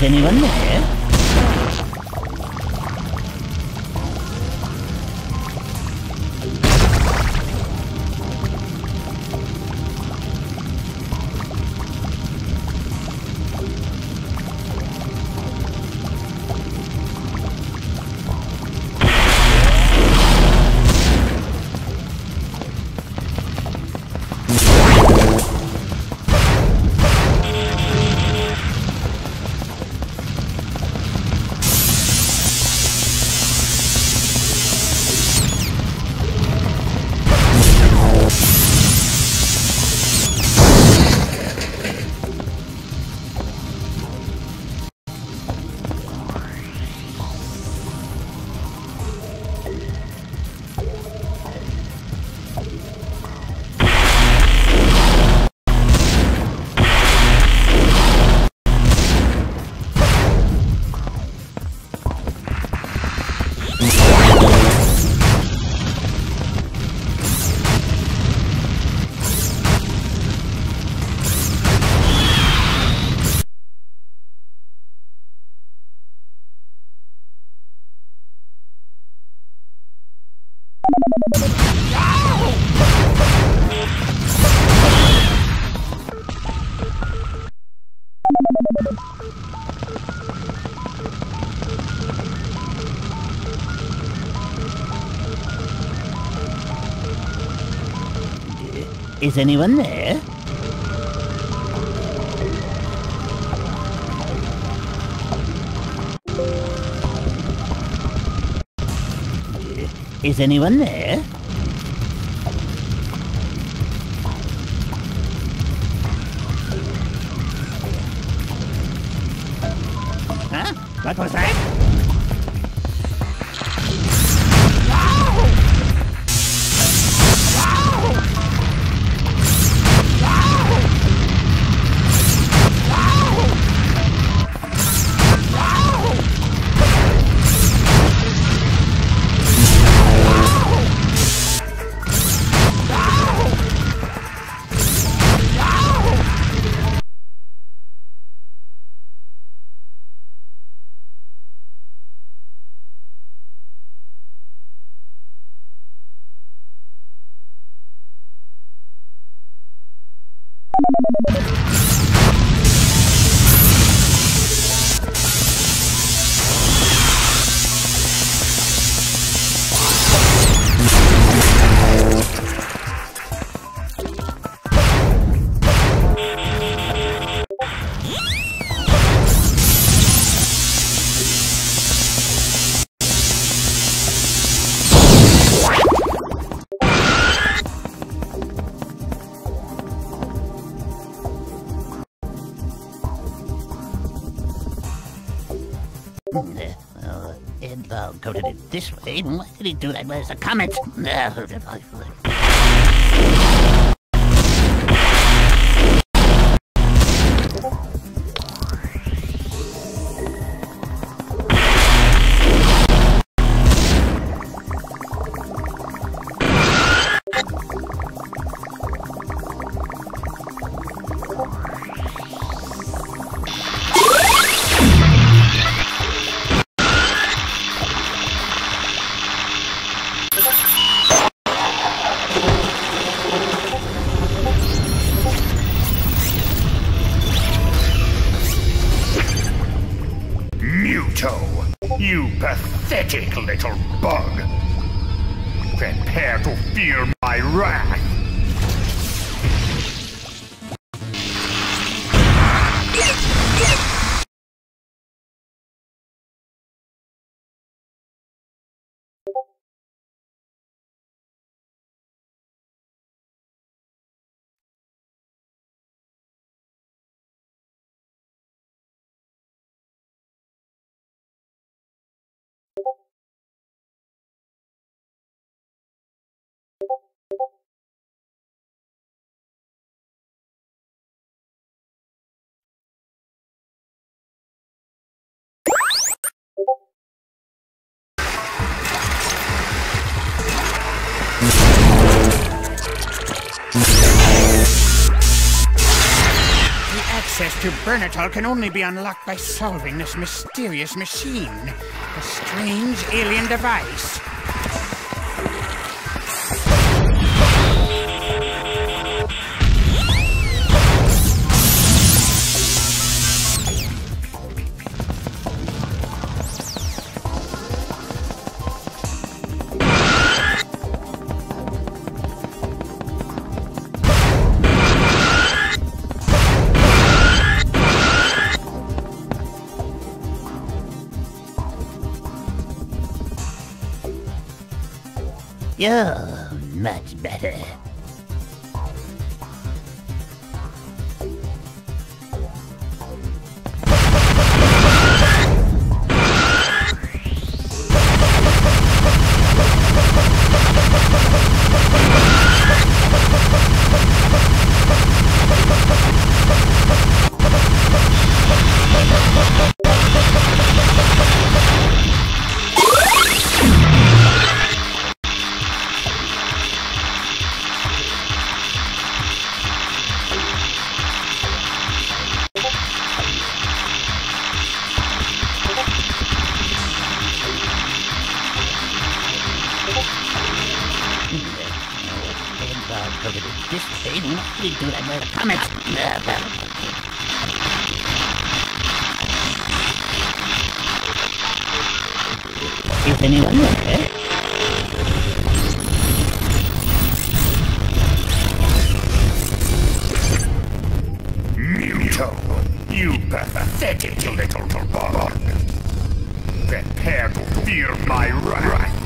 Is anyone there? Is anyone there? Is anyone there? Uh, I'll go to it this way. Why did he do that? Where's the comet? The access to Burnital can only be unlocked by solving this mysterious machine. A strange alien device. You're much better. This word comments. Is anyone there? Muto, you pathetic little bug. Prepare to fear my wrath.